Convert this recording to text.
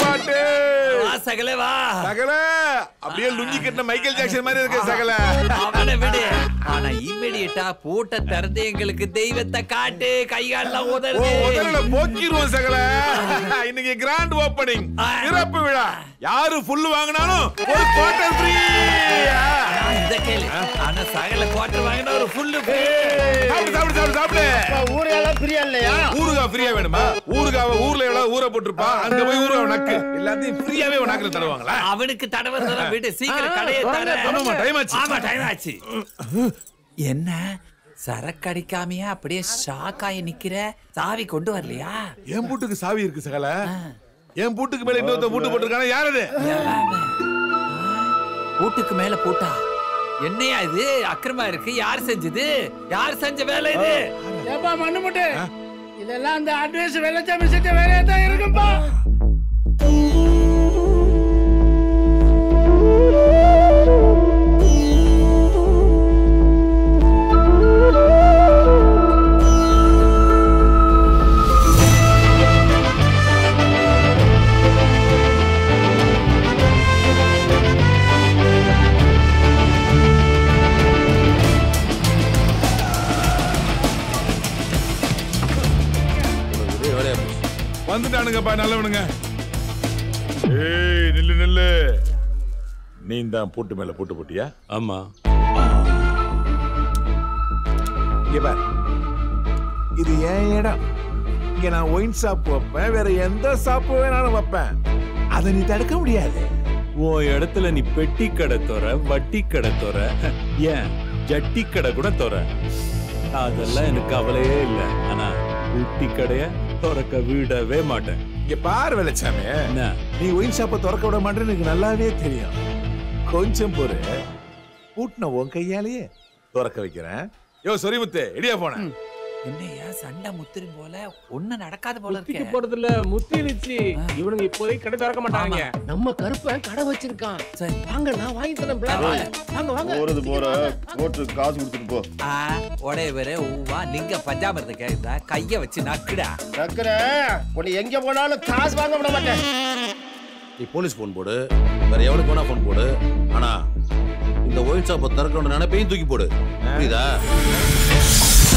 பாட்டு. வா சகல வா. சகல அப்படியே லுஞ்சி கட்டின மைக்கேல் ஜாக்சன் மாதிரி இருக்கு சகல. அவனை விடு. ஆனா இமிடியட்டா பூட்ட திறந்து எங்களுக்கு தெய்வத்தை காட்டு. கைகாலெல்லாம் உதறது உதறல போக்கிடுவோம் சகல. இன்னைக்கு கிராண்ட் ஓப்பனிங் சிறப்பு விழா. யாரு ஃபுல் வாங்கினாலும் ஒரு குவார்டர் ஃப்ரீ இந்த கேளு. ஆனா சகல குவார்டர் வாங்கின ஒரு ஃபுல்லு சாப்பிடு சாப்பிடு சாப்பிடு சாப்பிடு. ஊரையெல்லாம் பிரியா இல்லையா? ஊறுகாய் ஃப்ரீயா வேணுமா? ஊறுகாவை ஊர்ல எவ்வளவு ஊற போட்டிருப்பா? அங்க போய் ஊறுகாய் நக்கு எல்லாத்தையும் ஃப்ரீயாவே நாக்குல தருவாங்களா? அவனுக்கு தடவை விடு சீக்கிரம் கடையை தர ஆமாமா டைம் ஆச்சு. ஆமா டைம் ஆச்சு. என்ன? சரக்கு அடிக்காமையா அப்படியே ஷாக் ஆகி நிக்கிற? சாவி கொண்டு வரலையா? என் பூட்டுக்கு சாவி இருக்கு சகல. என் பூட்டுக்கு மேல இன்னொருத்த பூட்டு போட்டிருக்கான? யார் அது? பூட்டுக்கு மேல பூட்டா? என்னையா இது? அக்கிரமா இருக்கு. யார் செஞ்சது? யார் செஞ்ச வேலை இது? ஏப்பா மண்ணு முட்டு. இதெல்லாம் அந்த அட்வைஸ் வெள்ளச்சாமி செஞ்ச வேலையா தான் இருக்கும்பா. வந்துட்டானுங்கப்பா நல்லவனுங்க. ஏய் நில்லு நில்லு. நீ தான் பூட்டு மேல பூட்டு போட்டியா? ஆமா. இங்க பாரு. இது என் இடம். இங்க நான் ஒயின் ஷாப் வைப்பேன் வேற எந்த ஷாப் வேணாலும் வைப்பேன். அதை நீ தடுக்க முடியாது. உன் இடத்துல நீ பெட்டி கடை தோற வட்டி கடை தோற ஏன்? ஜட்டி கடை கூட தோற. அதெல்லாம் எனக்கு கவலையே இல்லை. ஆனா ஊட்டி கடைய திறக்க விடவே மாட்டேன். இங்க பாரு வெளிச்சாமி என்ன? நீ ஒயின் ஷாப்பை திறக்க விட மாட்டேன்னு எனக்கு நல்லாவே தெரியும். கொஞ்சம் பொறு. பூட்டின உன் கையாலேயே திறக்க வைக்கிறேன். யோ சொரிமுத்து இடியா போன. என்னையா சண்டை முத்திரி போல? ஒண்ணு நடக்காத போல இருக்கே. போறது இல்ல முத்திருச்சு இவனுங்க இப்போதைக்கு கடை திறக்க மாட்டாங்க நம்ம கருப்பன் கடை வச்சிருக்கான். சரி. வாங்க நான் வாங்கி தரேன். வாங்க வாங்க. போறது போற கோட்டு காசு கொடுத்துட்டு போ. ஆ உடையவரே ஊவா லிங்க பஞ்சாமிரத்தை கேக்குதா? கைய வச்சு நக்குடா. சக்கரை உன்னை எங்க போனாலும் காசு வாங்க விட மாட்டேன். நீ போலீஸ் ஃபோன் போடு. வேற எவனுக்கு வேணா ஃபோன் போடு. ஆனா இந்த ஒயின் ஷாப்பை திறக்கணும்னு நினைப்பையும் தூக்கி போடு. புரியுதா?